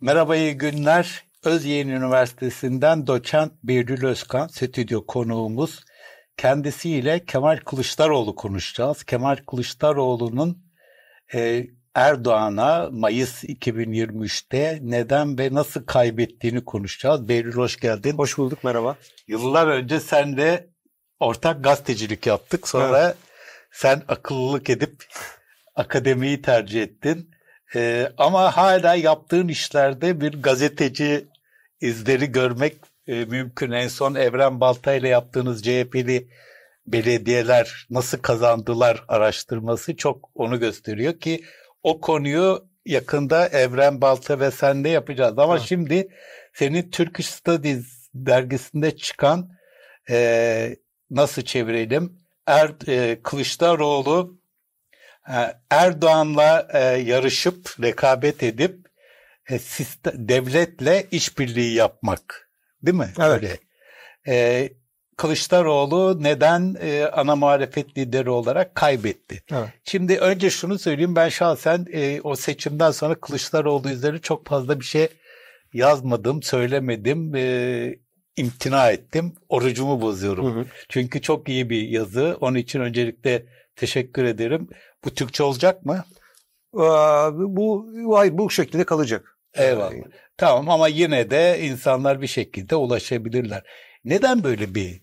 Merhaba iyi günler. Özyeğin Üniversitesi'nden doçent Behlül Özkan stüdyo konuğumuz. Kendisiyle Kemal Kılıçdaroğlu konuşacağız. Kemal Kılıçdaroğlu'nun e, Erdoğan'a Mayıs 2023'te neden ve nasıl kaybettiğini konuşacağız. Behlül hoş geldin. Hoş bulduk merhaba. Yıllar önce senle ortak gazetecilik yaptık. Sonra evet. sen akıllılık edip akademiyi tercih ettin. Ee, ama hala yaptığın işlerde bir gazeteci izleri görmek e, mümkün. En son Evren Balta ile yaptığınız CHP'li belediyeler nasıl kazandılar araştırması çok onu gösteriyor ki o konuyu yakında Evren Balta ve sen de yapacağız. Ama evet. şimdi senin Turkish Studies dergisinde çıkan e, nasıl çevirelim? Er, e, Kılıçdaroğlu e, Erdoğan'la e, yarışıp rekabet edip e, devletle işbirliği yapmak değil mi? Evet. Öyle. E, Kılıçdaroğlu neden e, ana muhalefet lideri olarak kaybetti? Evet. Şimdi önce şunu söyleyeyim ben şahsen e, o seçimden sonra Kılıçdaroğlu üzerine çok fazla bir şey yazmadım, söylemedim, e, imtina ettim. Orucumu bozuyorum. Hı hı. Çünkü çok iyi bir yazı. Onun için öncelikle teşekkür ederim. Bu Türkçe olacak mı? Ee, bu hayır bu şekilde kalacak. Eyvallah. Tamam ama yine de insanlar bir şekilde ulaşabilirler. Neden böyle bir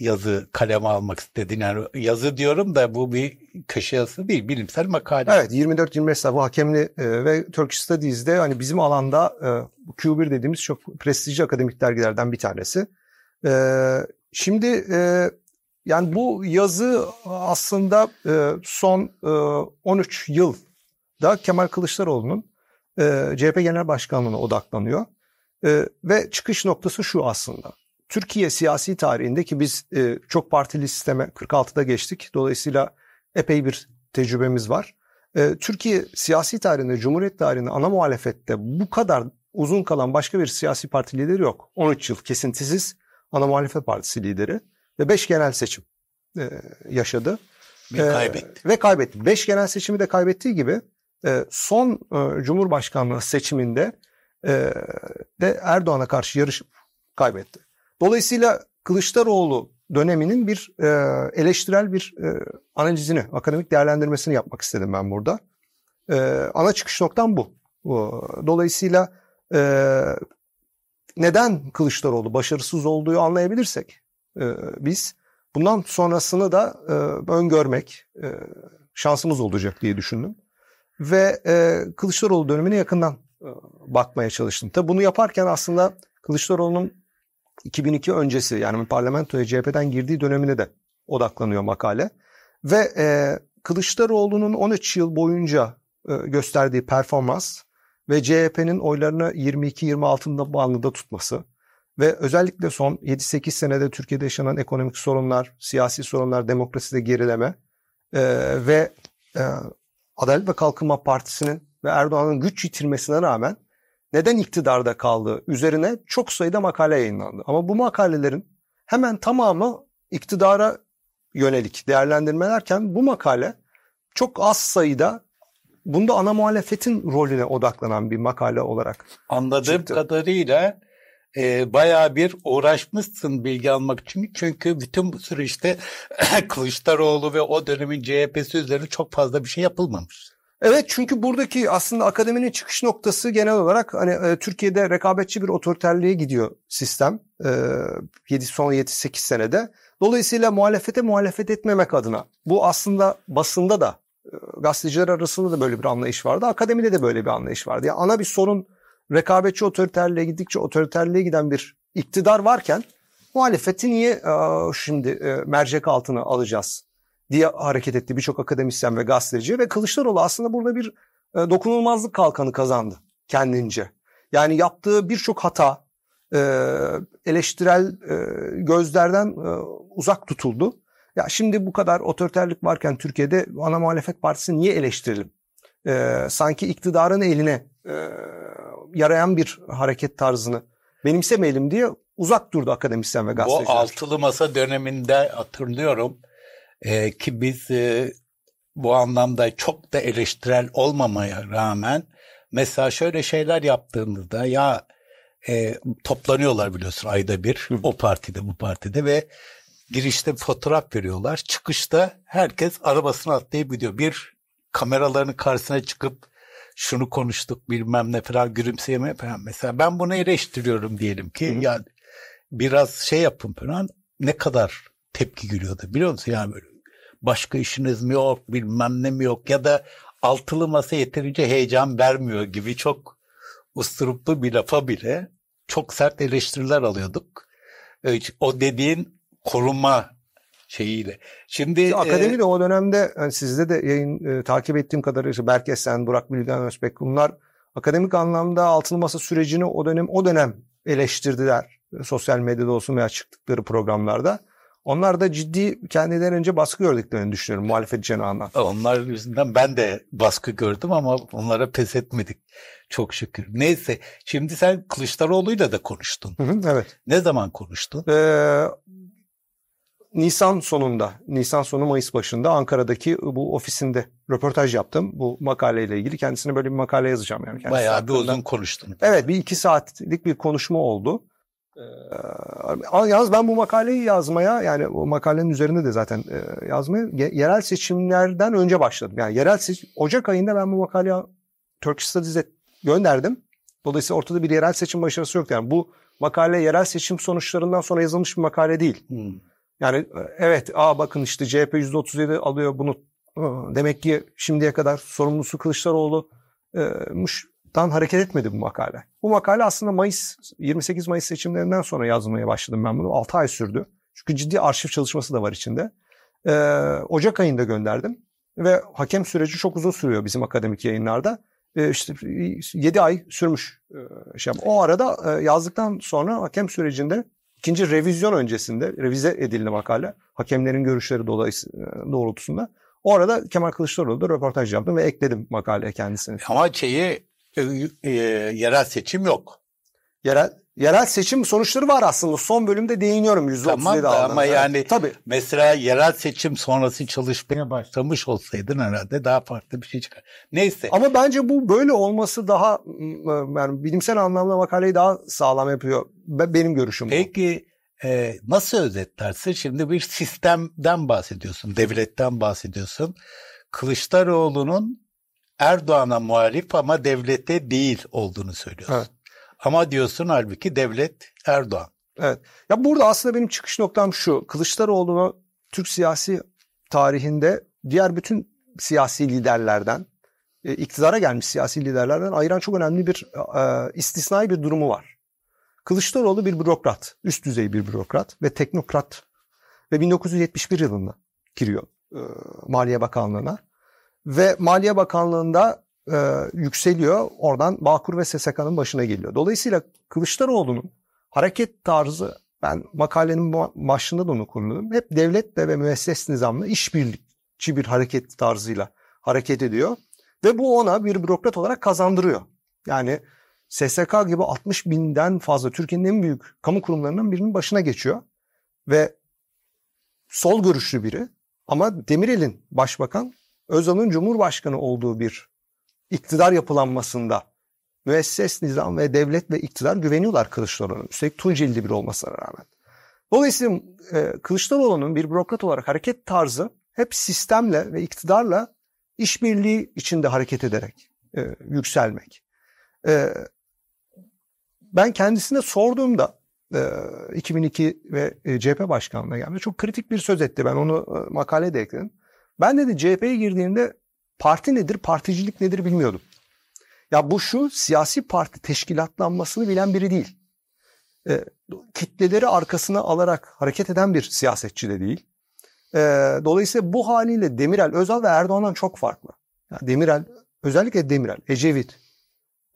yazı kaleme almak istedin? Yani yazı diyorum da bu bir köşe yazısı değil, bilimsel makale. Evet, 24-25 sayfa bu hakemli e, ve Turkish Studies'de hani bizim alanda e, Q1 dediğimiz çok prestijli akademik dergilerden bir tanesi. E, şimdi yani bu yazı aslında e, son e, 13 yılda Kemal Kılıçdaroğlu'nun e, CHP Genel Başkanlığı'na odaklanıyor. E, ve çıkış noktası şu aslında. Türkiye siyasi tarihinde ki biz e, çok partili sisteme 46'da geçtik. Dolayısıyla epey bir tecrübemiz var. E, Türkiye siyasi tarihinde, Cumhuriyet tarihinde ana muhalefette bu kadar uzun kalan başka bir siyasi parti lideri yok. 13 yıl kesintisiz ana muhalefet partisi lideri ve 5 genel seçim e, yaşadı. Ve e, kaybetti. Ve kaybetti. 5 genel seçimi de kaybettiği gibi e, son e, Cumhurbaşkanlığı seçiminde e, de Erdoğan'a karşı yarışıp kaybetti. Dolayısıyla Kılıçdaroğlu döneminin bir e, eleştirel bir e, analizini, akademik değerlendirmesini yapmak istedim ben burada. E, ana çıkış noktam bu. Dolayısıyla e, neden Kılıçdaroğlu başarısız olduğu anlayabilirsek biz bundan sonrasını da e, öngörmek e, şansımız olacak diye düşündüm. Ve e, Kılıçdaroğlu dönemine yakından bakmaya çalıştım. Tabi bunu yaparken aslında Kılıçdaroğlu'nun 2002 öncesi yani parlamentoya CHP'den girdiği dönemine de odaklanıyor makale. Ve Kılıçdaroğlu'nun 13 yıl boyunca gösterdiği performans ve CHP'nin oylarını 22-26'ında bandında tutması ve özellikle son 7-8 senede Türkiye'de yaşanan ekonomik sorunlar, siyasi sorunlar, demokraside gerileme e, ve e, Adalet ve Kalkınma Partisi'nin ve Erdoğan'ın güç yitirmesine rağmen neden iktidarda kaldığı üzerine çok sayıda makale yayınlandı. Ama bu makalelerin hemen tamamı iktidara yönelik değerlendirmelerken bu makale çok az sayıda bunda ana muhalefetin rolüne odaklanan bir makale olarak Anladığım çıktı. kadarıyla e, bayağı bir uğraşmışsın bilgi almak için. Çünkü bütün bu süreçte Kılıçdaroğlu ve o dönemin CHP'si üzerine çok fazla bir şey yapılmamış. Evet çünkü buradaki aslında akademinin çıkış noktası genel olarak hani e, Türkiye'de rekabetçi bir otoriterliğe gidiyor sistem. E, 7 son 7-8 senede. Dolayısıyla muhalefete muhalefet etmemek adına bu aslında basında da e, gazeteciler arasında da böyle bir anlayış vardı. Akademide de böyle bir anlayış vardı. Yani ana bir sorun rekabetçi otoriterliğe gittikçe otoriterliğe giden bir iktidar varken muhalefeti niye e, şimdi e, mercek altına alacağız diye hareket etti birçok akademisyen ve gazeteci ve Kılıçdaroğlu aslında burada bir e, dokunulmazlık kalkanı kazandı kendince. Yani yaptığı birçok hata eleştirel gözlerden uzak tutuldu. Ya şimdi bu kadar otoriterlik varken Türkiye'de ana muhalefet partisi niye eleştirelim? Sanki iktidarın eline yarayan bir hareket tarzını benimsemeyelim diye uzak durdu akademisyen ve gazeteciler. Bu altılı masa döneminde hatırlıyorum e, ki biz e, bu anlamda çok da eleştirel olmamaya rağmen Mesela şöyle şeyler yaptığınızda ya e, toplanıyorlar biliyorsun ayda bir o partide bu partide ve girişte fotoğraf veriyorlar. Çıkışta herkes arabasına atlayıp gidiyor. Bir kameralarının karşısına çıkıp şunu konuştuk bilmem ne falan gülümseyeme falan. Mesela ben bunu eleştiriyorum diyelim ki Hı. yani biraz şey yapın falan ne kadar tepki gülüyordu biliyor musun? Yani böyle başka işiniz mi yok bilmem ne mi yok ya da altılı masa yeterince heyecan vermiyor gibi çok usturuplu bir lafa bile çok sert eleştiriler alıyorduk. O dediğin koruma şeyiyle. Şimdi akademi e, de o dönemde yani sizde de yayın e, takip ettiğim kadarıyla işte Berk Esen, Burak Bilgen Özbek bunlar akademik anlamda altılı masa sürecini o dönem o dönem eleştirdiler. Sosyal medyada olsun veya çıktıkları programlarda. Onlar da ciddi kendilerince baskı gördüklerini düşünüyorum muhalefet cenahından. Onlar yüzünden ben de baskı gördüm ama onlara pes etmedik. Çok şükür. Neyse şimdi sen Kılıçdaroğlu'yla da konuştun. Hı hı, evet. Ne zaman konuştun? Ee, Nisan sonunda, Nisan sonu Mayıs başında Ankara'daki bu ofisinde röportaj yaptım. Bu makaleyle ilgili kendisine böyle bir makale yazacağım. yani. Bayağı bir uzun konuştun. Evet bir iki saatlik bir konuşma oldu. Ee, yalnız ben bu makaleyi yazmaya yani o makalenin üzerinde de zaten e, yazmaya yerel seçimlerden önce başladım. Yani yerel seçim, Ocak ayında ben bu makaleyi Turkish Studies'e gönderdim. Dolayısıyla ortada bir yerel seçim başarısı yok. Yani bu makale yerel seçim sonuçlarından sonra yazılmış bir makale değil. Hmm. Yani e, evet aa bakın işte CHP %37 alıyor bunu. Demek ki şimdiye kadar sorumlusu Kılıçdaroğlu'dan hareket etmedi bu makale. Bu makale aslında Mayıs 28 Mayıs seçimlerinden sonra yazmaya başladım ben bunu. 6 ay sürdü. Çünkü ciddi arşiv çalışması da var içinde. Ee, Ocak ayında gönderdim. Ve hakem süreci çok uzun sürüyor bizim akademik yayınlarda. İşte 7 ay sürmüş. Şey. O arada e, yazdıktan sonra hakem sürecinde ikinci revizyon öncesinde revize edildi makale. Hakemlerin görüşleri e, doğrultusunda. O arada Kemal Kılıçdaroğlu da röportaj yaptım ve ekledim makaleye kendisini. Ama şeyi e, e, yerel seçim yok. Yerel yerel seçim sonuçları var aslında. Son bölümde değiniyorum %37 tamam da ama yani Tabii. mesela yerel seçim sonrası çalışmaya başlamış olsaydın herhalde daha farklı bir şey çıkar. Neyse. Ama bence bu böyle olması daha yani bilimsel anlamda makaleyi daha sağlam yapıyor. Benim görüşüm Peki, bu. Peki e, nasıl özetlersin? Şimdi bir sistemden bahsediyorsun, devletten bahsediyorsun. Kılıçdaroğlu'nun Erdoğan'a muhalif ama devlete değil olduğunu söylüyorsun. Evet. Ama diyorsun halbuki devlet Erdoğan. Evet. Ya burada aslında benim çıkış noktam şu. Kılıçdaroğlu'nu Türk siyasi tarihinde diğer bütün siyasi liderlerden, e, iktidara gelmiş siyasi liderlerden ayıran çok önemli bir e, istisnai bir durumu var. Kılıçdaroğlu bir bürokrat, üst düzey bir bürokrat ve teknokrat ve 1971 yılında giriyor e, Maliye Bakanlığı'na ve Maliye Bakanlığı'nda e, yükseliyor. Oradan Bağkur ve SSK'nın başına geliyor. Dolayısıyla Kılıçdaroğlu'nun hareket tarzı ben makalenin başında da onu kullandım. Hep devletle ve müesses nizamla işbirlikçi bir hareket tarzıyla hareket ediyor. Ve bu ona bir bürokrat olarak kazandırıyor. Yani SSK gibi 60 binden fazla Türkiye'nin en büyük kamu kurumlarından birinin başına geçiyor. Ve sol görüşlü biri ama Demirel'in başbakan, Özal'ın cumhurbaşkanı olduğu bir iktidar yapılanmasında müesses nizam ve devlet ve iktidar güveniyorlar Kılıçdaroğlu'na. Üstelik Tunceli'li bir olmasına rağmen. Dolayısıyla e, Kılıçdaroğlu'nun bir bürokrat olarak hareket tarzı hep sistemle ve iktidarla işbirliği içinde hareket ederek e, yükselmek. E, ben kendisine sorduğumda e, 2002 ve e, CHP başkanlığına geldi. Çok kritik bir söz etti. Ben onu e, makalede ekledim. Ben dedi CHP'ye girdiğimde parti nedir, particilik nedir bilmiyordum. Ya bu şu siyasi parti teşkilatlanmasını bilen biri değil. E, kitleleri arkasına alarak hareket eden bir siyasetçi de değil. E, dolayısıyla bu haliyle Demirel, Özal ve Erdoğan'dan çok farklı. Yani Demirel, özellikle Demirel, Ecevit,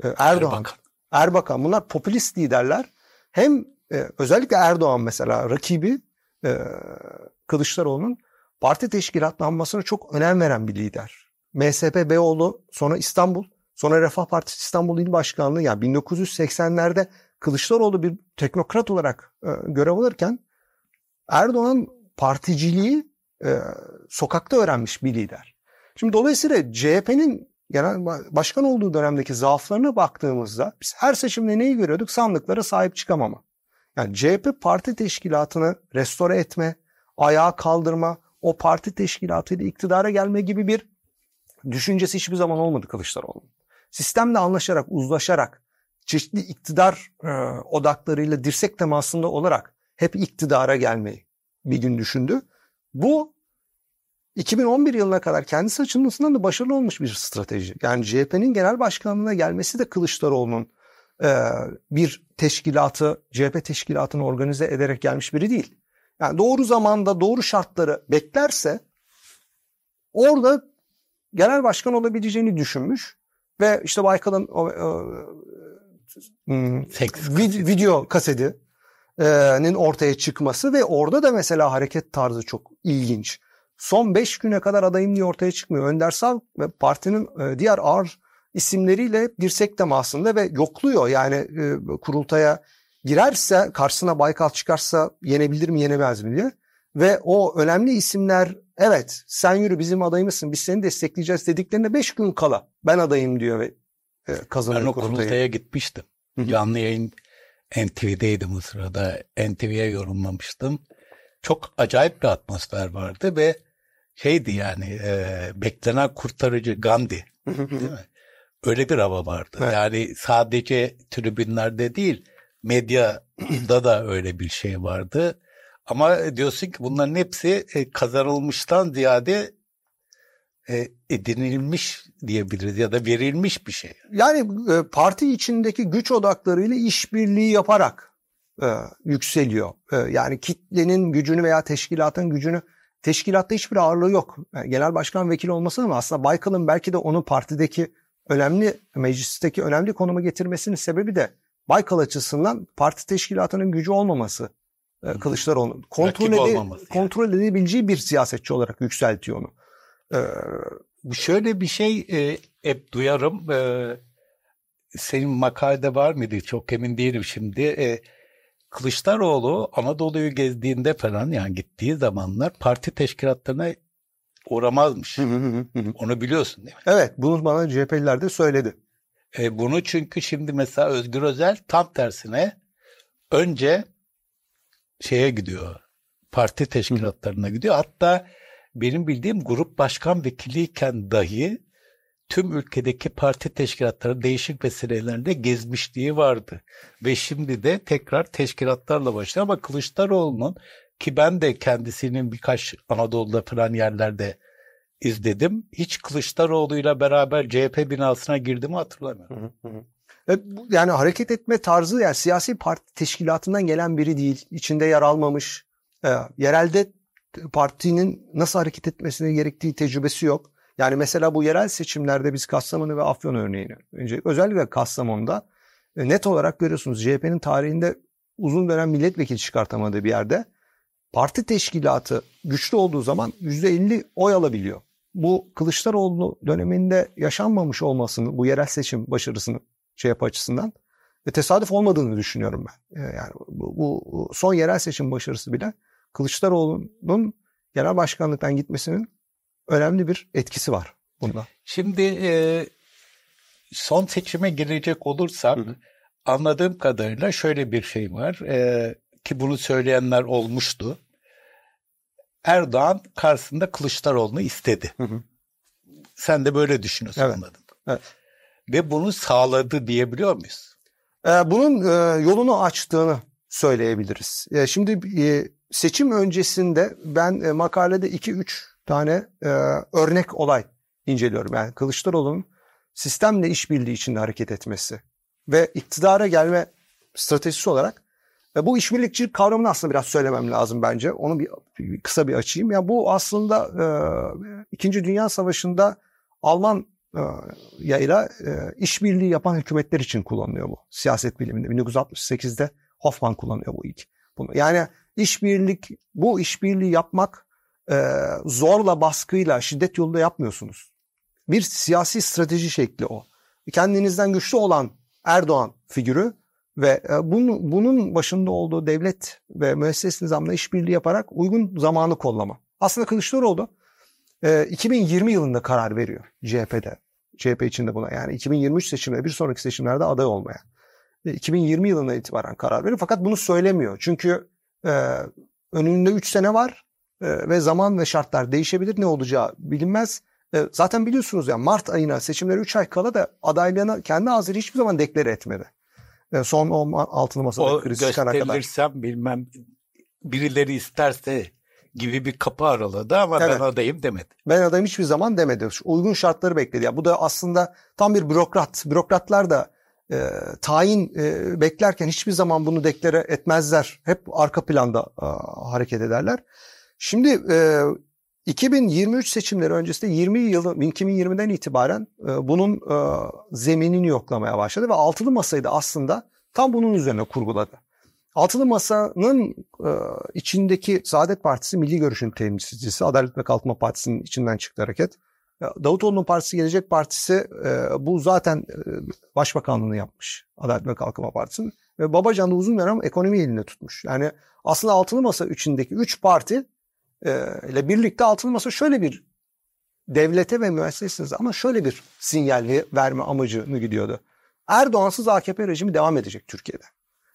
e, Erdoğan, Erbakan. Erbakan bunlar popülist liderler. Hem e, özellikle Erdoğan mesela rakibi e, Kılıçdaroğlu'nun parti teşkilatlanmasına çok önem veren bir lider. MSP Beyoğlu, sonra İstanbul, sonra Refah Partisi İstanbul İl Başkanlığı yani 1980'lerde Kılıçdaroğlu bir teknokrat olarak e, görev alırken Erdoğan particiliği e, sokakta öğrenmiş bir lider. Şimdi dolayısıyla CHP'nin genel başkan olduğu dönemdeki zaaflarına baktığımızda biz her seçimde neyi görüyorduk? Sandıklara sahip çıkamama. Yani CHP parti teşkilatını restore etme, ayağa kaldırma, o parti teşkilatıyla iktidara gelme gibi bir düşüncesi hiçbir zaman olmadı Kılıçdaroğlu. Sistemle anlaşarak, uzlaşarak, çeşitli iktidar e, odaklarıyla dirsek temasında olarak hep iktidara gelmeyi bir gün düşündü. Bu 2011 yılına kadar kendisi açılmasından da başarılı olmuş bir strateji. Yani CHP'nin genel başkanlığına gelmesi de Kılıçdaroğlu'nun e, bir teşkilatı, CHP teşkilatını organize ederek gelmiş biri değil. Yani doğru zamanda doğru şartları beklerse orada genel başkan olabileceğini düşünmüş ve işte Baykal'ın o, o, hmm, vid, video kasetinin ortaya çıkması ve orada da mesela hareket tarzı çok ilginç. Son 5 güne kadar adayım diye ortaya çıkmıyor. Önder Sav ve partinin e, diğer ağır isimleriyle dirsek temasında ve yokluyor. Yani e, kurultaya girerse karşısına Baykal çıkarsa yenebilir mi yenemez mi diye. Ve o önemli isimler evet sen yürü bizim adayımızsın biz seni destekleyeceğiz dediklerinde 5 gün kala ben adayım diyor ve e, kazanıyor Ben o kurultaya, kurultaya gitmiştim. Canlı yayın NTV'deydim o sırada. NTV'ye yorumlamıştım. Çok acayip bir atmosfer vardı ve şeydi yani e, beklenen kurtarıcı Gandhi değil mi? Öyle bir hava vardı. Evet. Yani sadece tribünlerde değil medyada da öyle bir şey vardı. Ama diyorsun ki bunların hepsi e, kazanılmıştan ziyade e, edinilmiş diyebiliriz ya da verilmiş bir şey. Yani e, parti içindeki güç odaklarıyla işbirliği yaparak e, yükseliyor. E, yani kitlenin gücünü veya teşkilatın gücünü teşkilatta hiçbir ağırlığı yok. Yani genel başkan vekili olması ama aslında Baykal'ın belki de onu partideki önemli meclisteki önemli konuma getirmesinin sebebi de Baykal açısından parti teşkilatının gücü olmaması. Kılıçdaroğlu kontrol, ede, kontrol yani. edebileceği bir siyasetçi olarak yükseltiyor onu. Ee, şöyle bir şey e, hep duyarım. E, senin makalede var mıydı? Çok emin değilim şimdi. E, Kılıçdaroğlu Anadolu'yu gezdiğinde falan yani gittiği zamanlar parti teşkilatlarına uğramazmış. Onu biliyorsun değil mi? Evet bunu bana CHP'liler de söyledi. E, bunu çünkü şimdi mesela Özgür Özel tam tersine önce şeye gidiyor. Parti teşkilatlarına gidiyor. Hatta benim bildiğim grup başkan vekiliyken dahi tüm ülkedeki parti teşkilatları değişik vesilelerinde gezmişliği vardı. Ve şimdi de tekrar teşkilatlarla başlıyor ama Kılıçdaroğlu'nun ki ben de kendisinin birkaç Anadolu'da falan yerlerde izledim. Hiç Kılıçdaroğlu'yla beraber CHP binasına girdiğimi hatırlamıyorum. E, yani hareket etme tarzı yani siyasi parti teşkilatından gelen biri değil. İçinde yer almamış. E, yerelde partinin nasıl hareket etmesine gerektiği tecrübesi yok. Yani mesela bu yerel seçimlerde biz Kastamonu ve Afyon örneğini önce özellikle Kastamonu'da e, net olarak görüyorsunuz CHP'nin tarihinde uzun dönem milletvekili çıkartamadığı bir yerde parti teşkilatı güçlü olduğu zaman %50 oy alabiliyor. Bu Kılıçdaroğlu döneminde yaşanmamış olmasını, bu yerel seçim başarısını şey yap açısından ve tesadüf olmadığını düşünüyorum ben. E, yani bu, bu son yerel seçim başarısı bile Kılıçdaroğlu'nun genel başkanlıktan gitmesinin önemli bir etkisi var bunda. Şimdi e, son seçime girecek olursak hı. anladığım kadarıyla şöyle bir şey var e, ki bunu söyleyenler olmuştu. Erdoğan karşısında Kılıçdaroğlu'nu istedi. Hı hı. Sen de böyle düşünüyorsun evet. anladım. Evet. Ve bunu sağladı diyebiliyor muyuz? Ee, bunun e, yolunu açtığını söyleyebiliriz. E, şimdi e, seçim öncesinde ben makalede 2-3 tane örnek olay inceliyorum. Yani Kılıçdaroğlu'nun sistemle işbirliği içinde hareket etmesi ve iktidara gelme stratejisi olarak ve bu işbirlikçilik kavramını aslında biraz söylemem lazım bence. Onu bir, kısa bir açayım. Ya yani bu aslında e, İkinci Dünya Savaşı'nda Alman yayla e, işbirliği yapan hükümetler için kullanılıyor bu. Siyaset biliminde 1968'de Hoffman kullanıyor bu ilk. Bunu. Yani işbirlik bu işbirliği yapmak e, zorla baskıyla şiddet yolunda yapmıyorsunuz. Bir siyasi strateji şekli o. Kendinizden güçlü olan Erdoğan figürü ve e, bunun, başında olduğu devlet ve müesses nizamla işbirliği yaparak uygun zamanı kollama. Aslında Kılıçdaroğlu e, 2020 yılında karar veriyor CHP'de CHP için de buna. Yani 2023 seçimleri bir sonraki seçimlerde aday olmaya. 2020 yılına itibaren karar verir. Fakat bunu söylemiyor. Çünkü e, önünde 3 sene var e, ve zaman ve şartlar değişebilir. Ne olacağı bilinmez. E, zaten biliyorsunuz ya Mart ayına seçimleri 3 ay kala da adaylığını kendi ağzıyla hiçbir zaman deklare etmedi. E, son o altılı masada o kriz çıkana kadar. gösterirsem bilmem birileri isterse gibi bir kapı araladı ama evet. ben adayım demedi. Ben adayım hiçbir zaman demedi. Uygun şartları bekledi. Ya bu da aslında tam bir bürokrat. Bürokratlar da e, tayin e, beklerken hiçbir zaman bunu deklare etmezler. Hep arka planda e, hareket ederler. Şimdi e, 2023 seçimleri öncesinde 20 yılı 2020'den itibaren e, bunun e, zeminini yoklamaya başladı ve altılı masayı da aslında tam bunun üzerine kurguladı. Altılı Masa'nın e, içindeki Saadet Partisi Milli Görüş'ün temsilcisi, Adalet ve Kalkınma Partisi'nin içinden çıktı hareket. Davutoğlu'nun partisi Gelecek Partisi e, bu zaten e, başbakanlığını yapmış Adalet ve Kalkınma Partisi'nin. Ve Babacan da uzun dönem ekonomi elinde tutmuş. Yani aslında Altılı Masa içindeki 3 parti e, ile birlikte Altılı Masa şöyle bir devlete ve müessesenize ama şöyle bir sinyal verme amacını gidiyordu. Erdoğansız AKP rejimi devam edecek Türkiye'de.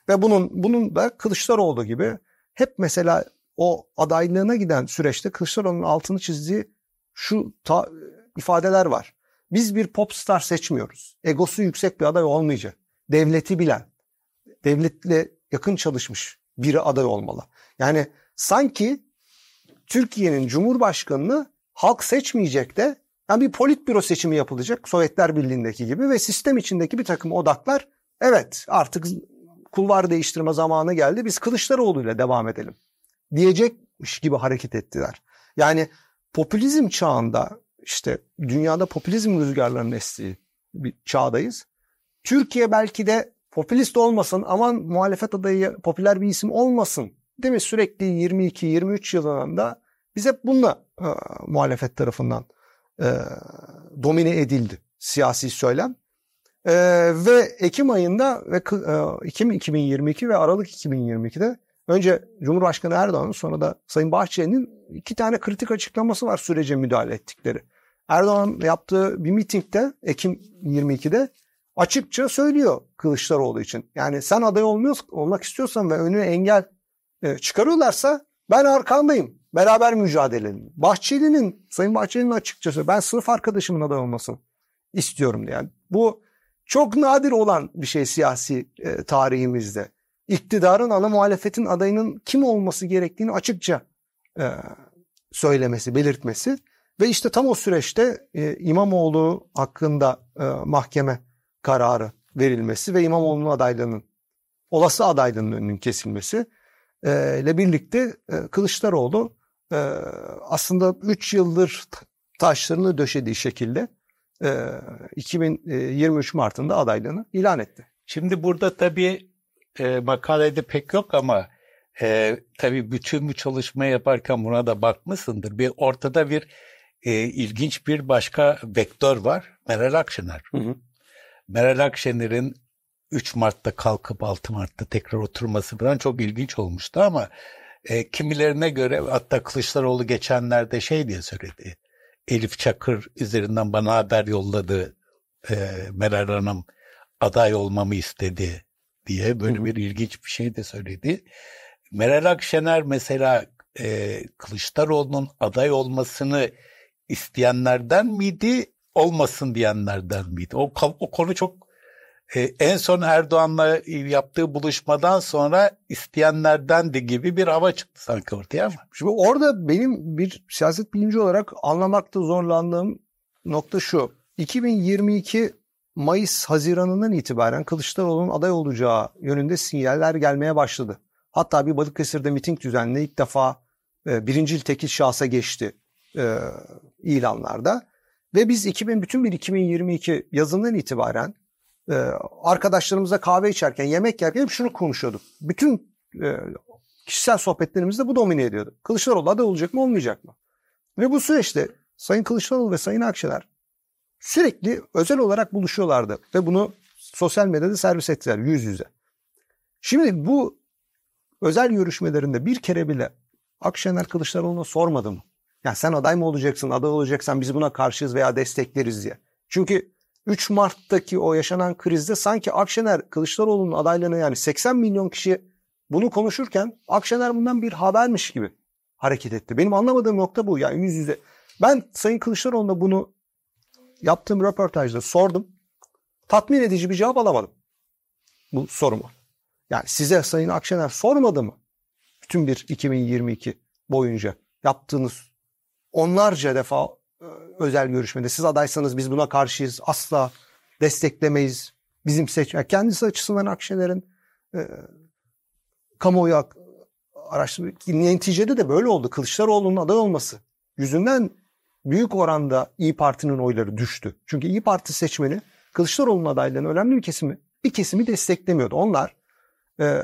Ve bunun bunun da Kılıçdaroğlu gibi hep mesela o adaylığına giden süreçte Kılıçdaroğlu'nun altını çizdiği şu ta, ifadeler var. Biz bir popstar seçmiyoruz. Egosu yüksek bir aday olmayacak. Devleti bilen, devletle yakın çalışmış biri aday olmalı. Yani sanki Türkiye'nin Cumhurbaşkanını halk seçmeyecek de yani bir politbüro seçimi yapılacak Sovyetler Birliği'ndeki gibi ve sistem içindeki bir takım odaklar evet artık kulvar değiştirme zamanı geldi biz Kılıçdaroğlu ile devam edelim diyecekmiş gibi hareket ettiler. Yani popülizm çağında işte dünyada popülizm rüzgarlarının estiği bir çağdayız. Türkiye belki de popülist olmasın aman muhalefet adayı popüler bir isim olmasın değil mi? Sürekli 22-23 yılında biz hep bununla e, muhalefet tarafından e, domine edildi siyasi söylem. E, ve Ekim ayında ve e, Ekim 2022 ve Aralık 2022'de önce Cumhurbaşkanı Erdoğan'ın sonra da Sayın Bahçeli'nin iki tane kritik açıklaması var sürece müdahale ettikleri. Erdoğan yaptığı bir mitingde Ekim 22'de açıkça söylüyor Kılıçdaroğlu için. Yani sen aday olmuyor, olmak istiyorsan ve önüne engel e, çıkarıyorlarsa ben arkandayım. Beraber mücadele edelim. Bahçeli'nin, Sayın Bahçeli'nin açıkçası ben sınıf arkadaşımın aday olmasını istiyorum diye. Yani bu çok nadir olan bir şey siyasi e, tarihimizde. İktidarın ana muhalefetin adayının kim olması gerektiğini açıkça e, söylemesi, belirtmesi. Ve işte tam o süreçte e, İmamoğlu hakkında e, mahkeme kararı verilmesi ve İmamoğlu'nun adaylığının, olası adaylığının önünün kesilmesi e, ile birlikte e, Kılıçdaroğlu e, aslında 3 yıldır taşlarını döşediği şekilde 2023 Mart'ında adaylığını ilan etti. Şimdi burada tabii e, makalede pek yok ama e, tabii bütün bu çalışmayı yaparken buna da bakmışsındır. Bir ortada bir e, ilginç bir başka vektör var. Meral Akşener. Hı hı. Meral Akşener'in 3 Mart'ta kalkıp 6 Mart'ta tekrar oturması falan çok ilginç olmuştu ama e, kimilerine göre hatta Kılıçdaroğlu geçenlerde şey diye söyledi. Elif Çakır üzerinden bana haber yolladı. E, Meral Hanım aday olmamı istedi diye böyle bir ilginç bir şey de söyledi. Meral Akşener mesela e, Kılıçdaroğlu'nun aday olmasını isteyenlerden miydi, olmasın diyenlerden miydi? O, o konu çok e, en son Erdoğan'la yaptığı buluşmadan sonra isteyenlerdendi gibi bir hava çıktı sanki ortaya ama. Şimdi orada benim bir siyaset bilimci olarak anlamakta zorlandığım nokta şu. 2022 Mayıs Haziran'ından itibaren Kılıçdaroğlu'nun aday olacağı yönünde sinyaller gelmeye başladı. Hatta bir Balıkesir'de miting düzenli ilk defa e, birincil tekil şahsa geçti e, ilanlarda. Ve biz 2000 bütün bir 2022 yazından itibaren e, arkadaşlarımızla kahve içerken, yemek yerken hep şunu konuşuyorduk. Bütün e, kişisel sohbetlerimizde bu domine ediyordu. Kılıçdaroğlu aday olacak mı olmayacak mı? Ve bu süreçte Sayın Kılıçdaroğlu ve Sayın Akşener sürekli özel olarak buluşuyorlardı. Ve bunu sosyal medyada servis ettiler yüz yüze. Şimdi bu özel görüşmelerinde bir kere bile Akşener Kılıçdaroğlu'na sormadı mı? Ya sen aday mı olacaksın, aday olacaksan biz buna karşıyız veya destekleriz diye. Çünkü 3 Mart'taki o yaşanan krizde sanki Akşener Kılıçdaroğlu'nun adaylığına yani 80 milyon kişi bunu konuşurken Akşener bundan bir habermiş gibi hareket etti. Benim anlamadığım nokta bu. Yani yüz yüze. Ben Sayın Kılıçdaroğlu'na bunu yaptığım röportajda sordum. Tatmin edici bir cevap alamadım bu sorumu. Yani size Sayın Akşener sormadı mı? Bütün bir 2022 boyunca yaptığınız onlarca defa özel görüşmede siz adaysanız biz buna karşıyız asla desteklemeyiz. Bizim seç yani kendisi açısından Akşener'in e, kamuoyu araştırma neticede de böyle oldu. Kılıçdaroğlu'nun aday olması yüzünden büyük oranda İyi Parti'nin oyları düştü. Çünkü İyi Parti seçmeni Kılıçdaroğlu'nun adaylığının önemli bir kesimi bir kesimi desteklemiyordu. Onlar e,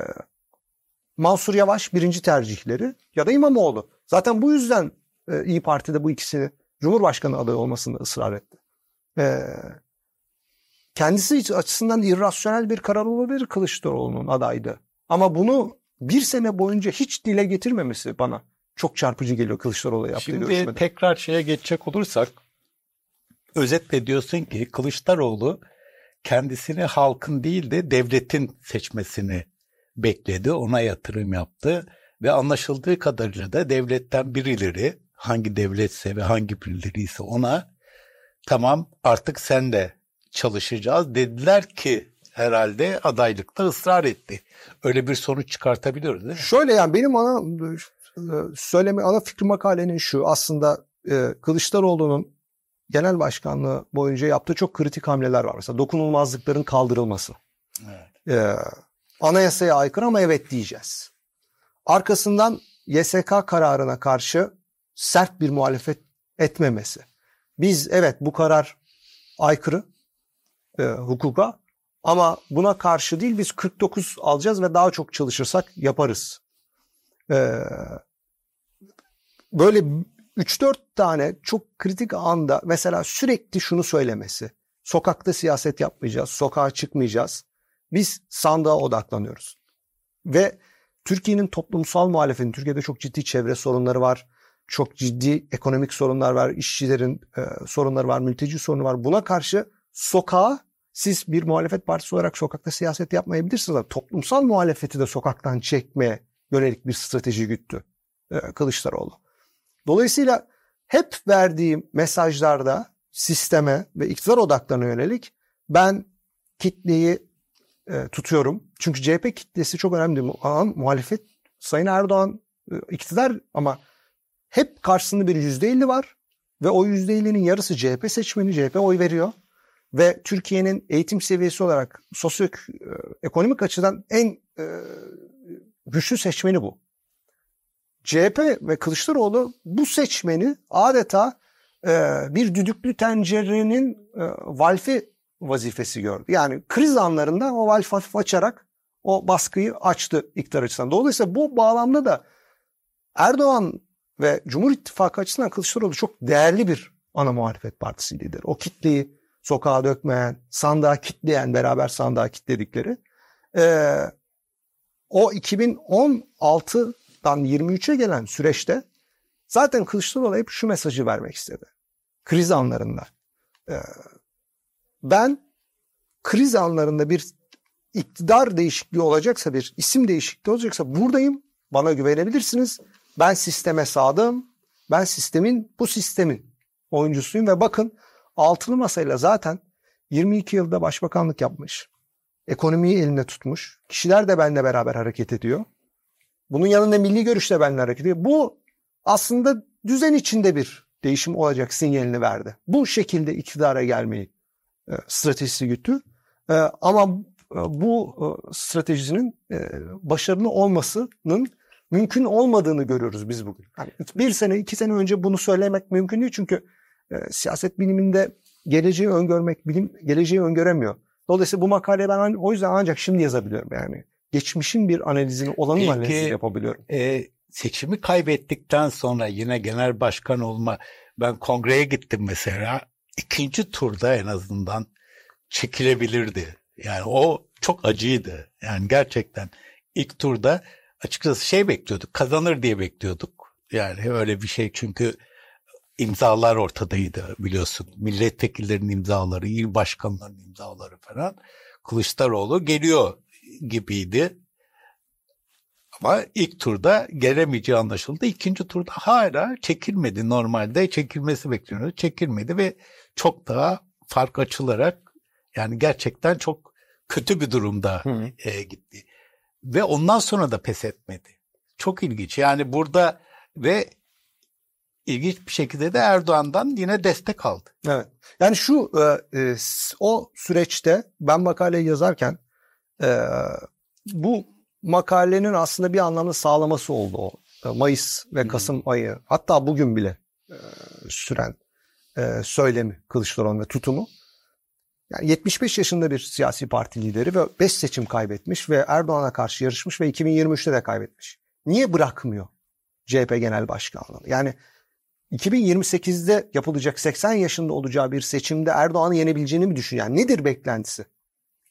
Mansur Yavaş birinci tercihleri ya da İmamoğlu. Zaten bu yüzden e, İyi Parti'de bu ikisini Cumhurbaşkanı adayı olmasında ısrar etti. E, kendisi açısından irrasyonel bir karar olabilir Kılıçdaroğlu'nun adaydı. Ama bunu bir sene boyunca hiç dile getirmemesi bana çok çarpıcı geliyor Kılıçdaroğlu'ya yaptığı Şimdi görüşmede. tekrar şeye geçecek olursak özetle diyorsun ki Kılıçdaroğlu kendisini halkın değil de devletin seçmesini bekledi, ona yatırım yaptı ve anlaşıldığı kadarıyla da devletten birileri hangi devletse ve hangi birileri ise ona tamam artık sen de çalışacağız dediler ki herhalde adaylıkta ısrar etti. Öyle bir sonuç çıkartabiliyoruz değil mi? Şöyle yani benim ana söyleme ana fikri makalenin şu aslında e, Kılıçdaroğlu'nun genel başkanlığı boyunca yaptığı çok kritik hamleler var. Mesela dokunulmazlıkların kaldırılması. Evet. E, anayasaya aykırı ama evet diyeceğiz. Arkasından YSK kararına karşı sert bir muhalefet etmemesi. Biz evet bu karar aykırı e, hukuka ama buna karşı değil biz 49 alacağız ve daha çok çalışırsak yaparız. Ee, böyle 3-4 tane çok kritik anda mesela sürekli şunu söylemesi. Sokakta siyaset yapmayacağız, sokağa çıkmayacağız. Biz sandığa odaklanıyoruz. Ve Türkiye'nin toplumsal muhalefetin, Türkiye'de çok ciddi çevre sorunları var. Çok ciddi ekonomik sorunlar var, işçilerin e, sorunları var, mülteci sorunu var. Buna karşı sokağa siz bir muhalefet partisi olarak sokakta siyaset yapmayabilirsiniz ama toplumsal muhalefeti de sokaktan çekmeye yönelik bir strateji güttü e, Kılıçdaroğlu. Dolayısıyla hep verdiğim mesajlarda sisteme ve iktidar odaklarına yönelik ben kitleyi e, tutuyorum. Çünkü CHP kitlesi çok önemli. Muhalefet Sayın Erdoğan e, iktidar ama hep karşısında bir yüzde elli var ve o yüzde ellinin yarısı CHP seçmeni, CHP oy veriyor ve Türkiye'nin eğitim seviyesi olarak sosyoekonomik açıdan en e, güçlü seçmeni bu. CHP ve Kılıçdaroğlu bu seçmeni adeta e, bir düdüklü tencerenin e, valfi vazifesi gördü. Yani kriz anlarında o valfi hafif açarak o baskıyı açtı iktidar açısından. Dolayısıyla bu bağlamda da Erdoğan ve Cumhur İttifakı açısından Kılıçdaroğlu çok değerli bir ana muhalefet partisi lideri. O kitleyi sokağa dökmeyen, sandığa kitleyen, beraber sandığa kitledikleri. Ee, o 2016'dan 23'e gelen süreçte zaten Kılıçdaroğlu hep şu mesajı vermek istedi. Kriz anlarında. Ee, ben kriz anlarında bir iktidar değişikliği olacaksa, bir isim değişikliği olacaksa buradayım. Bana güvenebilirsiniz. Ben sisteme sadığım. Ben sistemin, bu sistemin oyuncusuyum ve bakın altılı masayla zaten 22 yılda başbakanlık yapmış. Ekonomiyi elinde tutmuş. Kişiler de benimle beraber hareket ediyor. Bunun yanında milli görüş de benimle hareket ediyor. Bu aslında düzen içinde bir değişim olacak sinyalini verdi. Bu şekilde iktidara gelmeyi e, stratejisi güttü. E, ama e, bu e, stratejisinin e, başarılı olmasının mümkün olmadığını görüyoruz biz bugün. Yani bir sene, iki sene önce bunu söylemek mümkün değil çünkü e, siyaset biliminde geleceği öngörmek, bilim geleceği öngöremiyor. Dolayısıyla bu makaleyi ben o yüzden ancak şimdi yazabiliyorum yani. Geçmişin bir analizini, olanın Peki, analizini yapabiliyorum. E, seçimi kaybettikten sonra yine genel başkan olma, ben kongreye gittim mesela. ikinci turda en azından çekilebilirdi. Yani o çok acıydı. Yani gerçekten ilk turda açıkçası şey bekliyorduk, kazanır diye bekliyorduk. Yani öyle bir şey çünkü imzalar ortadaydı biliyorsun. Milletvekillerinin imzaları, il başkanlarının imzaları falan. Kılıçdaroğlu geliyor gibiydi. Ama ilk turda gelemeyeceği anlaşıldı. İkinci turda hala çekilmedi normalde. Çekilmesi bekleniyordu. Çekilmedi ve çok daha fark açılarak yani gerçekten çok kötü bir durumda e, gitti. Ve ondan sonra da pes etmedi. Çok ilginç. Yani burada ve ilginç bir şekilde de Erdoğan'dan yine destek aldı. Evet. Yani şu e, e, o süreçte ben makaleyi yazarken e, bu makalenin aslında bir anlamda sağlaması oldu o. E, Mayıs ve Kasım hmm. ayı hatta bugün bile e, süren e, söylemi Kılıçdaroğlu ve tutumu. Yani 75 yaşında bir siyasi parti lideri ve 5 seçim kaybetmiş ve Erdoğan'a karşı yarışmış ve 2023'te de kaybetmiş. Niye bırakmıyor CHP Genel Başkanlığı? Yani 2028'de yapılacak 80 yaşında olacağı bir seçimde Erdoğan'ı yenebileceğini mi düşünüyor? Yani nedir beklentisi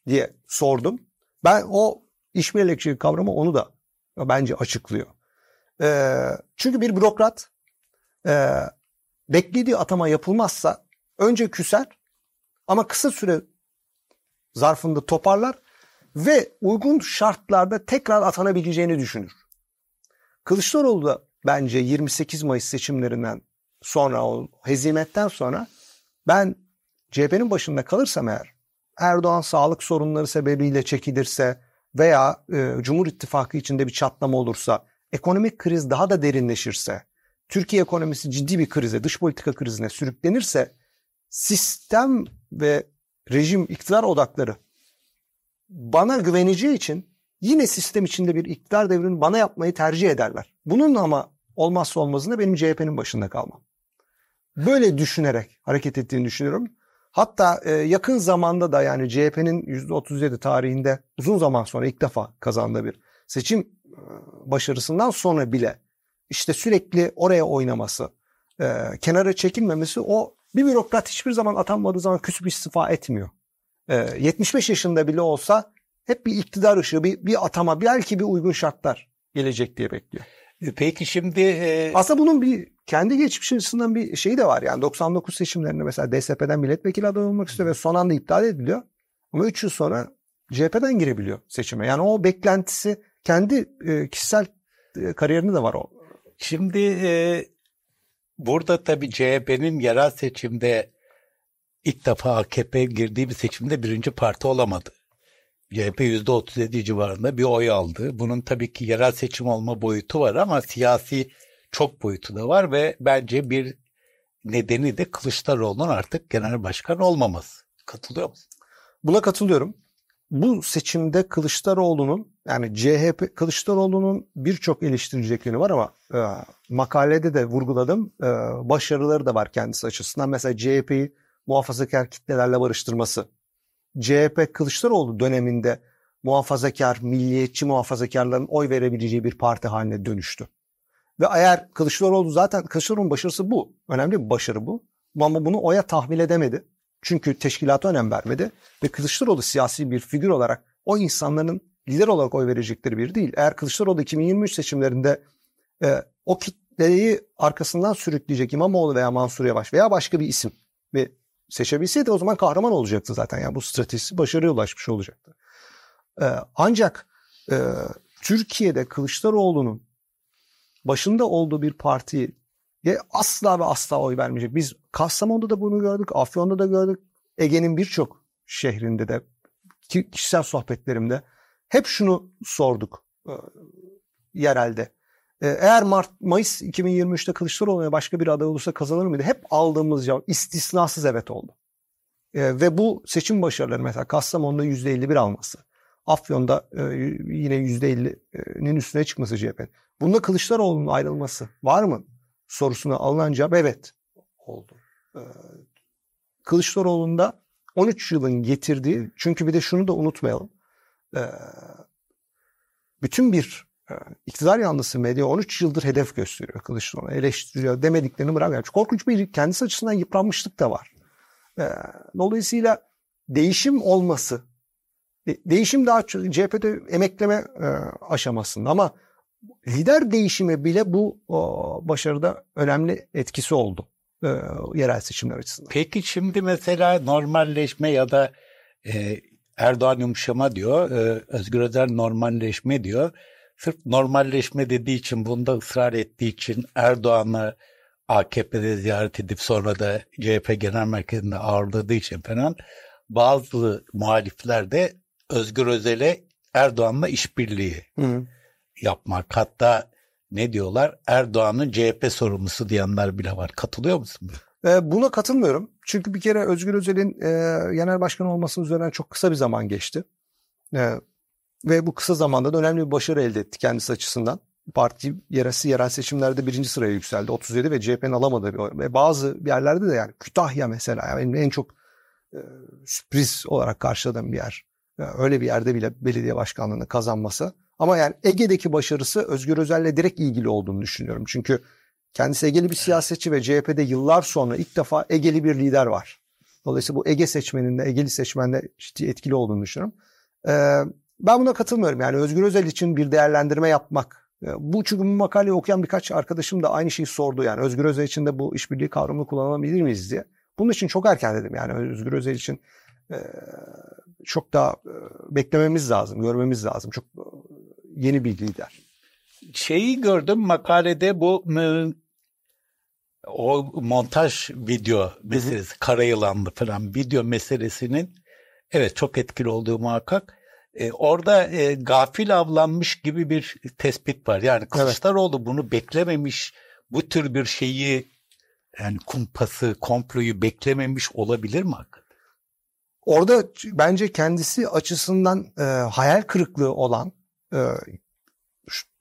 diye sordum. Ben o işbirlikçi kavramı onu da bence açıklıyor. E, çünkü bir bürokrat e, beklediği atama yapılmazsa önce küser ama kısa süre zarfında toparlar ve uygun şartlarda tekrar atanabileceğini düşünür. Kılıçdaroğlu da bence 28 Mayıs seçimlerinden sonra o hezimetten sonra ben CHP'nin başında kalırsam eğer Erdoğan sağlık sorunları sebebiyle çekilirse veya e, Cumhur İttifakı içinde bir çatlama olursa, ekonomik kriz daha da derinleşirse, Türkiye ekonomisi ciddi bir krize, dış politika krizine sürüklenirse sistem ve rejim iktidar odakları bana güveneceği için yine sistem içinde bir iktidar devrini bana yapmayı tercih ederler. Bunun ama olmazsa olmazında benim CHP'nin başında kalmam. Böyle düşünerek hareket ettiğini düşünüyorum. Hatta e, yakın zamanda da yani CHP'nin %37 tarihinde uzun zaman sonra ilk defa kazandığı bir seçim e, başarısından sonra bile işte sürekli oraya oynaması, e, kenara çekilmemesi o bir bürokrat hiçbir zaman atanmadığı zaman küsüp istifa etmiyor. E, 75 yaşında bile olsa hep bir iktidar ışığı, bir, bir atama, belki bir uygun şartlar gelecek diye bekliyor. E, peki şimdi... E... Aslında bunun bir kendi geçmiş açısından bir şeyi de var. Yani 99 seçimlerinde mesela DSP'den milletvekili adayı olmak istiyor ve son anda iptal ediliyor. Ama 3 yıl sonra CHP'den girebiliyor seçime. Yani o beklentisi kendi e, kişisel e, kariyerinde de var o. Şimdi e, burada tabii CHP'nin yerel seçimde ilk defa AKP girdiği bir seçimde birinci parti olamadı. CHP %37 civarında bir oy aldı. Bunun tabii ki yerel seçim olma boyutu var ama siyasi çok boyutu da var ve bence bir nedeni de Kılıçdaroğlu'nun artık genel başkan olmaması. Katılıyor musun? Buna katılıyorum. Bu seçimde Kılıçdaroğlu'nun yani CHP Kılıçdaroğlu'nun birçok eleştirilecek yönü var ama e, makalede de vurguladım. E, başarıları da var kendisi açısından. Mesela CHP'yi muhafazakar kitlelerle barıştırması. CHP Kılıçdaroğlu döneminde muhafazakar, milliyetçi muhafazakarların oy verebileceği bir parti haline dönüştü. Ve eğer Kılıçdaroğlu zaten Kılıçdaroğlu'nun başarısı bu. Önemli bir başarı bu. Ama bunu oya tahvil edemedi. Çünkü teşkilata önem vermedi. Ve Kılıçdaroğlu siyasi bir figür olarak o insanların lider olarak oy verecekleri bir değil. Eğer Kılıçdaroğlu 2023 seçimlerinde e, o kitleyi arkasından sürükleyecek İmamoğlu veya Mansur Yavaş veya başka bir isim ve seçebilseydi o zaman kahraman olacaktı zaten. Yani bu stratejisi başarıya ulaşmış olacaktı. E, ancak e, Türkiye'de Kılıçdaroğlu'nun başında olduğu bir partiye asla ve asla oy vermeyecek. Biz Kastamonu'da da bunu gördük, Afyon'da da gördük, Ege'nin birçok şehrinde de kişisel sohbetlerimde hep şunu sorduk e, yerelde. E, eğer Mart Mayıs 2023'te Kılıçdaroğlu'na başka bir aday olursa kazanır mıydı? Hep aldığımız cevap istisnasız evet oldu. E, ve bu seçim başarıları mesela Kastamonu'da %51 alması, Afyon'da e, yine %50'nin üstüne çıkması CHP'nin. Bunda Kılıçdaroğlu'nun ayrılması var mı? Sorusuna alınan cevap evet oldu. Ee, Kılıçdaroğlu'nda 13 yılın getirdiği çünkü bir de şunu da unutmayalım. Ee, bütün bir e, iktidar yanlısı medya 13 yıldır hedef gösteriyor Kılıçdaroğlu. Eleştiriyor demediklerini bırakmıyor. Korkunç bir kendisi açısından yıpranmışlık da var. Ee, dolayısıyla değişim olması değişim daha CHP'de emekleme e, aşamasında ama lider değişimi bile bu başarıda önemli etkisi oldu. e, yerel seçimler açısından. Peki şimdi mesela normalleşme ya da e, Erdoğan yumuşama diyor, e, Özgür Özel normalleşme diyor. Sırf normalleşme dediği için, bunda ısrar ettiği için Erdoğan'ı AKP'de ziyaret edip sonra da CHP Genel Merkezi'nde ağırladığı için falan bazı muhalifler de Özgür Özel'e Erdoğan'la işbirliği Hı. yapmak. Hatta ne diyorlar? Erdoğan'ın CHP sorumlusu diyenler bile var. Katılıyor musun? E, buna katılmıyorum. Çünkü bir kere Özgür Özel'in e, genel başkan olmasının üzerinden çok kısa bir zaman geçti. E, ve bu kısa zamanda da önemli bir başarı elde etti kendisi açısından. Parti yeresi yerel seçimlerde birinci sıraya yükseldi. 37 ve CHP'nin alamadığı. Ve bazı yerlerde de yani Kütahya mesela yani en çok e, sürpriz olarak karşıladığım bir yer. Yani öyle bir yerde bile belediye başkanlığını kazanması. Ama yani Ege'deki başarısı Özgür Özel'le direkt ilgili olduğunu düşünüyorum. Çünkü kendisi Ege'li bir siyasetçi ve CHP'de yıllar sonra ilk defa Ege'li bir lider var. Dolayısıyla bu Ege seçmeninde, Ege'li seçmende ciddi etkili olduğunu düşünüyorum. Ee, ben buna katılmıyorum. Yani Özgür Özel için bir değerlendirme yapmak. Bu çünkü bu makaleyi okuyan birkaç arkadaşım da aynı şeyi sordu. Yani Özgür Özel için de bu işbirliği kavramını kullanabilir miyiz diye. Bunun için çok erken dedim. Yani Özgür Özel için e, çok daha e, beklememiz lazım, görmemiz lazım. Çok e, yeni bir lider. Şeyi gördüm makalede bu o montaj video meselesi, hı hı. Karayılanlı falan video meselesinin evet çok etkili olduğu muhakkak. E, orada e, gafil avlanmış gibi bir tespit var. Yani Kılıçdaroğlu evet. bunu beklememiş, bu tür bir şeyi yani kumpası, komployu beklememiş olabilir mi hakikaten? Orada bence kendisi açısından e, hayal kırıklığı olan e,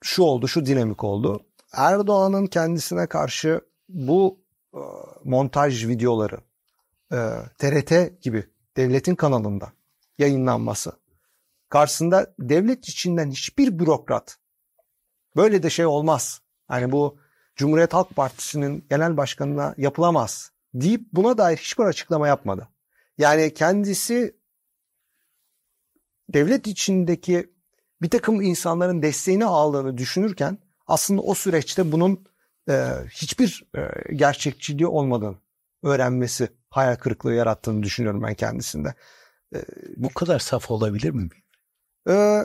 şu oldu, şu dinamik oldu. Erdoğan'ın kendisine karşı bu e, montaj videoları e, TRT gibi devletin kanalında yayınlanması karşısında devlet içinden hiçbir bürokrat böyle de şey olmaz. Yani bu Cumhuriyet Halk Partisi'nin genel başkanına yapılamaz deyip buna dair hiçbir açıklama yapmadı. Yani kendisi devlet içindeki bir takım insanların desteğini aldığını düşünürken aslında o süreçte bunun e, hiçbir e, gerçekçiliği olmadığını öğrenmesi hayal kırıklığı yarattığını düşünüyorum ben kendisinde. E, Bu kadar saf olabilir mi? E,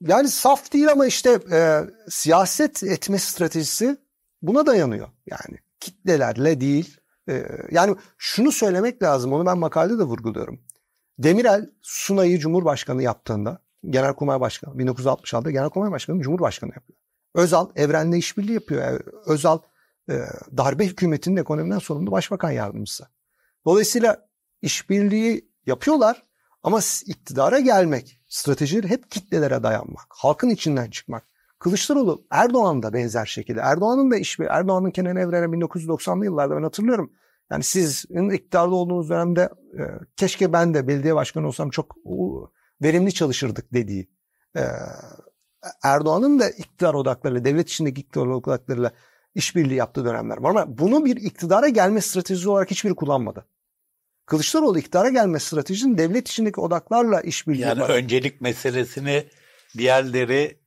yani saf değil ama işte e, siyaset etme stratejisi buna dayanıyor. Yani kitlelerle değil. E, yani şunu söylemek lazım onu ben makalede de vurguluyorum. Demirel Sunay'ı Cumhurbaşkanı yaptığında Genelkurmay Başkanı 1966'da Genelkurmay Başkanı Cumhurbaşkanı yapıyor. Özal evrenle işbirliği yapıyor. Yani Özal e, darbe hükümetinin ekonomiden sorumlu başbakan yardımcısı. Dolayısıyla işbirliği yapıyorlar ama iktidara gelmek, stratejileri hep kitlelere dayanmak, halkın içinden çıkmak. Kılıçdaroğlu Erdoğan da benzer şekilde. Erdoğan'ın da işbirliği, Erdoğan'ın Kenan Evren'e 1990'lı yıllarda ben hatırlıyorum. Yani sizin iktidarda olduğunuz dönemde e, keşke ben de belediye başkanı olsam çok verimli çalışırdık dediği. E, Erdoğan'ın da iktidar odaklarıyla, devlet içindeki iktidar odaklarıyla işbirliği yaptığı dönemler var. Ama bunu bir iktidara gelme stratejisi olarak hiçbiri kullanmadı. Kılıçdaroğlu iktidara gelme stratejisinin devlet içindeki odaklarla işbirliği Yani yapar. öncelik meselesini diğerleri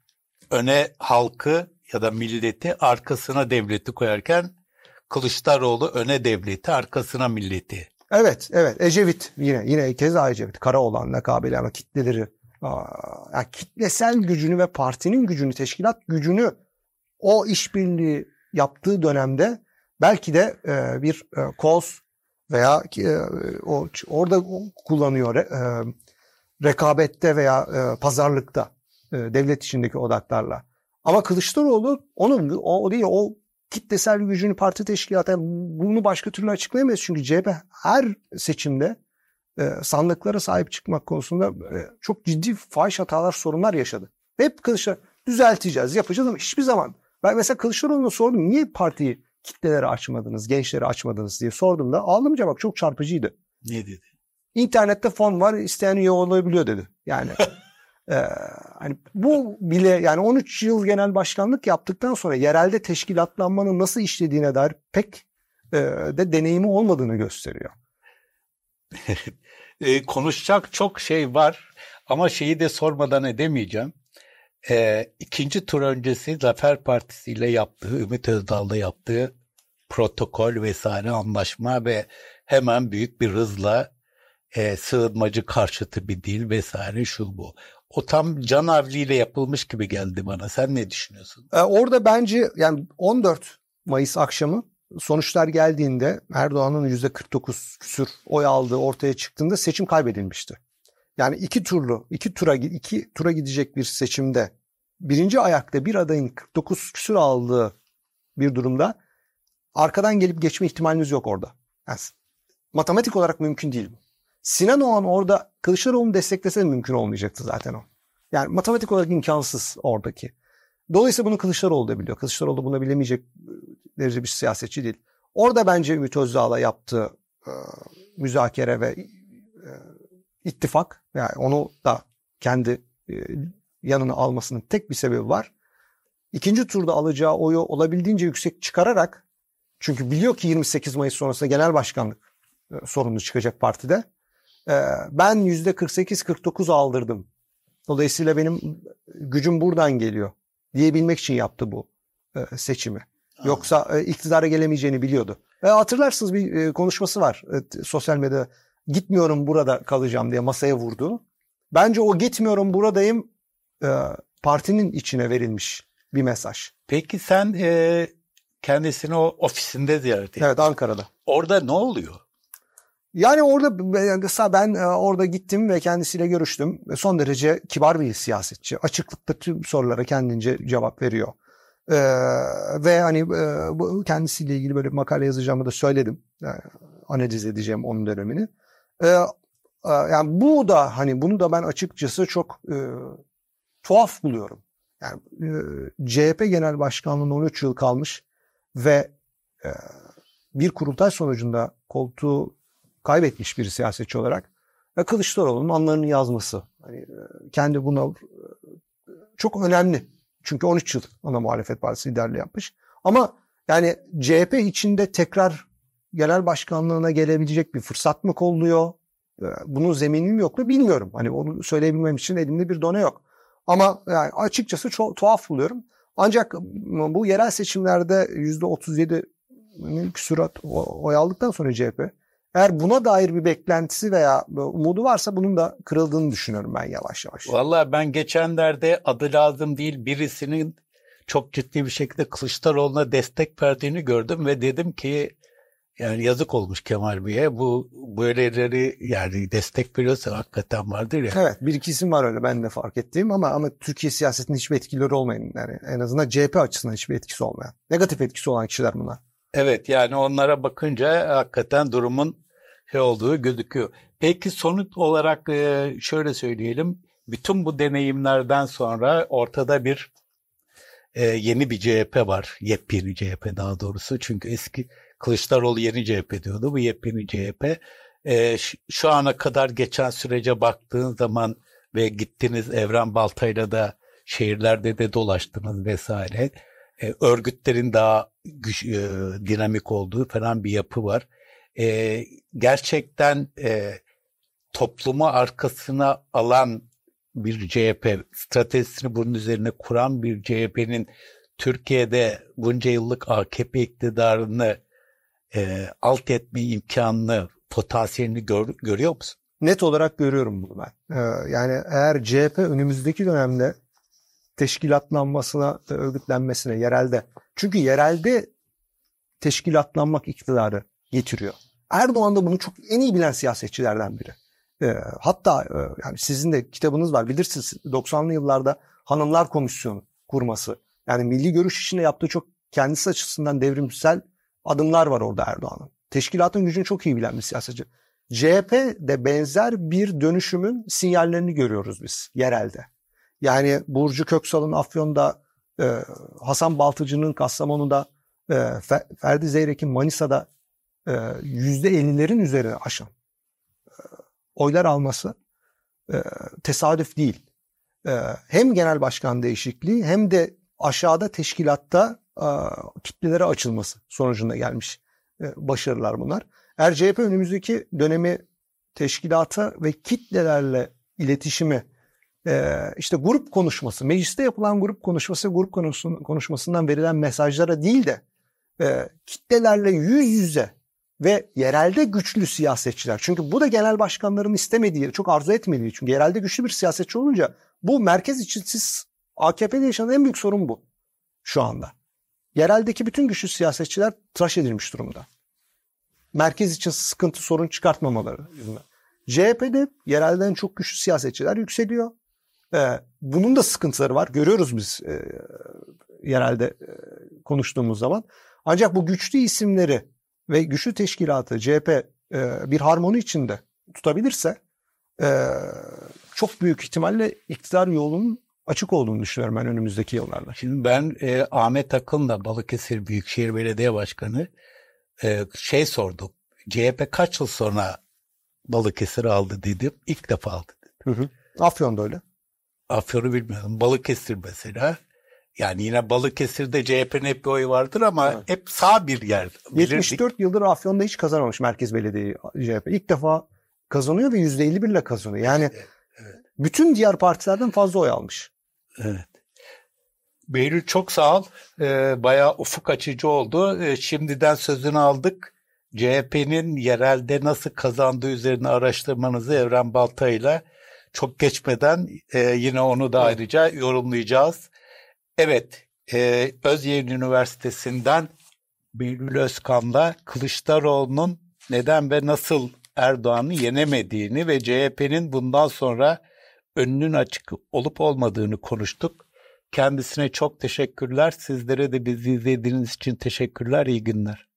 öne halkı ya da milleti arkasına devleti koyarken Kılıçdaroğlu öne devleti arkasına milleti. Evet, evet. Ecevit yine yine keza Ecevit. Kara olan lakabıyla ama kitleleri yani kitlesel gücünü ve partinin gücünü, teşkilat gücünü o işbirliği yaptığı dönemde belki de e, bir e, koz veya e, o orada kullanıyor e, rekabette veya e, pazarlıkta devlet içindeki odaklarla. Ama Kılıçdaroğlu onun o değil o kitlesel gücünü parti teşkilatı bunu başka türlü açıklayamayız çünkü CHP her seçimde e, sandıklara sahip çıkmak konusunda e, çok ciddi fahiş hatalar, sorunlar yaşadı. Hep Kılıçdaroğlu düzelteceğiz, yapacağız ama hiçbir zaman ben mesela Kılıçdaroğlu'na sordum niye partiyi kitlelere açmadınız, gençlere açmadınız diye sorduğumda aldığım cevap çok çarpıcıydı. Ne dedi? İnternette fon var, isteyen üye olabiliyor dedi. Yani e, hani bu bile yani 13 yıl genel başkanlık yaptıktan sonra yerelde teşkilatlanmanın nasıl işlediğine dair pek e, de deneyimi olmadığını gösteriyor. e, konuşacak çok şey var ama şeyi de sormadan edemeyeceğim. E, ikinci tur öncesi Zafer Partisi ile yaptığı, Ümit Özdağ'la yaptığı protokol vesaire anlaşma ve hemen büyük bir hızla e, sığınmacı karşıtı bir dil vesaire şu bu. O tam canavliyle yapılmış gibi geldi bana. Sen ne düşünüyorsun? Ee, orada bence yani 14 Mayıs akşamı sonuçlar geldiğinde Erdoğan'ın %49 küsür oy aldığı ortaya çıktığında seçim kaybedilmişti. Yani iki turlu, iki tura iki tura gidecek bir seçimde birinci ayakta bir adayın 49 küsür aldığı bir durumda arkadan gelip geçme ihtimaliniz yok orada. Yani matematik olarak mümkün değil. Sinan Oğan orada Kılıçdaroğlu'nu desteklese de mümkün olmayacaktı zaten o. Yani matematik olarak imkansız oradaki. Dolayısıyla bunu Kılıçdaroğlu da biliyor. Kılıçdaroğlu buna bilemeyecek derece bir siyasetçi değil. Orada bence Ümit Özdağ'la yaptığı e, müzakere ve ittifak yani onu da kendi e, yanına almasının tek bir sebebi var. İkinci turda alacağı oyu olabildiğince yüksek çıkararak çünkü biliyor ki 28 Mayıs sonrasında genel başkanlık e, sorunu çıkacak partide. E, ben %48-49 aldırdım. Dolayısıyla benim gücüm buradan geliyor diyebilmek için yaptı bu e, seçimi. Yoksa e, iktidara gelemeyeceğini biliyordu. E, hatırlarsınız bir e, konuşması var e, sosyal medyada. Gitmiyorum burada kalacağım diye masaya vurdu. Bence o gitmiyorum buradayım e, partinin içine verilmiş bir mesaj. Peki sen e, kendisini o ofisinde ziyaret ettin. Evet Ankara'da. Orada ne oluyor? Yani orada ben e, orada gittim ve kendisiyle görüştüm. Son derece kibar bir siyasetçi. Açıklıkta tüm sorulara kendince cevap veriyor. Ee, ve hani e, kendisiyle ilgili böyle bir makale yazacağımı da söyledim. Yani, analiz edeceğim onun dönemini. Ee, yani bu da hani bunu da ben açıkçası çok e, tuhaf buluyorum. Yani e, CHP Genel Başkanlığı'nda 13 yıl kalmış ve e, bir kurultay sonucunda koltuğu kaybetmiş bir siyasetçi olarak ve Kılıçdaroğlu'nun anlarını yazması. Hani, e, kendi buna e, çok önemli. Çünkü 13 yıl ana muhalefet partisi liderliği yapmış. Ama yani CHP içinde tekrar genel başkanlığına gelebilecek bir fırsat mı kolluyor? E, bunun zeminim yok mu bilmiyorum. Hani onu söyleyebilmem için elimde bir done yok. Ama yani açıkçası çok tuhaf buluyorum. Ancak bu yerel seçimlerde %37'nin küsurat oy aldıktan sonra CHP eğer buna dair bir beklentisi veya umudu varsa bunun da kırıldığını düşünüyorum ben yavaş yavaş. Valla ben geçenlerde adı lazım değil birisinin çok ciddi bir şekilde Kılıçdaroğlu'na destek verdiğini gördüm ve dedim ki yani yazık olmuş Kemal Bey'e. Bu böyleleri yani destek veriyorsa hakikaten vardır ya. Evet bir iki isim var öyle ben de fark ettiğim ama ama Türkiye siyasetinin hiçbir etkileri olmayan yani en azından CHP açısından hiçbir etkisi olmayan. Negatif etkisi olan kişiler bunlar. Evet yani onlara bakınca hakikaten durumun şey olduğu gözüküyor. Peki sonuç olarak e, şöyle söyleyelim. Bütün bu deneyimlerden sonra ortada bir e, yeni bir CHP var. Yepyeni CHP daha doğrusu. Çünkü eski Kılıçdaroğlu yeni CHP diyordu. Bu yepyeni CHP. E, şu ana kadar geçen sürece baktığın zaman ve gittiniz Evren Baltay'la da şehirlerde de dolaştınız vesaire. E, örgütlerin daha güç, e, dinamik olduğu falan bir yapı var. E, gerçekten e, toplumu arkasına alan bir CHP, stratejisini bunun üzerine kuran bir CHP'nin Türkiye'de bunca yıllık AKP iktidarını e, alt etme imkanını, potansiyelini gör, görüyor musun? Net olarak görüyorum bunu ben. Ee, yani eğer CHP önümüzdeki dönemde teşkilatlanmasına, örgütlenmesine yerelde. Çünkü yerelde teşkilatlanmak iktidarı getiriyor. Erdoğan da bunu çok en iyi bilen siyasetçilerden biri. E, hatta e, yani sizin de kitabınız var bilirsiniz 90'lı yıllarda Hanımlar Komisyonu kurması. Yani milli görüş içinde yaptığı çok kendisi açısından devrimsel adımlar var orada Erdoğan'ın. Teşkilatın gücünü çok iyi bilen bir siyasetçi. CHP'de benzer bir dönüşümün sinyallerini görüyoruz biz yerelde. Yani Burcu Köksal'ın Afyon'da, e, Hasan Baltıcı'nın Kastamonu'da, e, Ferdi Zeyrek'in Manisa'da %50'lerin e, üzerine aşan e, oylar alması tesadüf değil. Hem genel başkan değişikliği hem de aşağıda teşkilatta kitlelere açılması sonucunda gelmiş başarılar bunlar. Eğer CHP önümüzdeki dönemi teşkilata ve kitlelerle iletişimi işte grup konuşması, mecliste yapılan grup konuşması, grup konuşmasından verilen mesajlara değil de e, kitlelerle yüz yüze ve yerelde güçlü siyasetçiler. Çünkü bu da genel başkanların istemediği, çok arzu etmediği. Çünkü yerelde güçlü bir siyasetçi olunca bu merkez için siz AKP'de yaşanan en büyük sorun bu şu anda. Yereldeki bütün güçlü siyasetçiler tıraş edilmiş durumda. Merkez için sıkıntı sorun çıkartmamaları yüzünden. CHP'de yerelden çok güçlü siyasetçiler yükseliyor. Ee, bunun da sıkıntıları var. Görüyoruz biz e, yerelde e, konuştuğumuz zaman. Ancak bu güçlü isimleri ve güçlü teşkilatı CHP e, bir harmoni içinde tutabilirse e, çok büyük ihtimalle iktidar yolunun açık olduğunu düşünüyorum ben önümüzdeki yıllarda. Şimdi ben e, Ahmet Akın'la Balıkesir Büyükşehir Belediye Başkanı e, şey sordum. CHP kaç yıl sonra Balıkesir aldı dedim. İlk defa aldı dedim. Hı hı. Afyon'da öyle. Afyon'u bilmiyorum. Balıkesir mesela. Yani yine Balıkesir'de CHP'nin hep bir oyu vardır ama evet. hep sağ bir yer. Bilirdik. 74 yıldır Afyon'da hiç kazanamamış Merkez Belediye CHP. İlk defa kazanıyor ve %51 ile kazanıyor. Yani evet, evet. bütün diğer partilerden fazla oy almış. Evet. Behlül çok sağ ol. Ee, bayağı ufuk açıcı oldu. Ee, şimdiden sözünü aldık. CHP'nin yerelde nasıl kazandığı üzerine araştırmanızı Evren Baltay'la çok geçmeden e, yine onu da ayrıca yorumlayacağız. Evet, e, Özyeğin Üniversitesi'nden Behlül Özkan'la Kılıçdaroğlu'nun neden ve nasıl Erdoğan'ı yenemediğini ve CHP'nin bundan sonra önünün açık olup olmadığını konuştuk. Kendisine çok teşekkürler. Sizlere de bizi izlediğiniz için teşekkürler. İyi günler.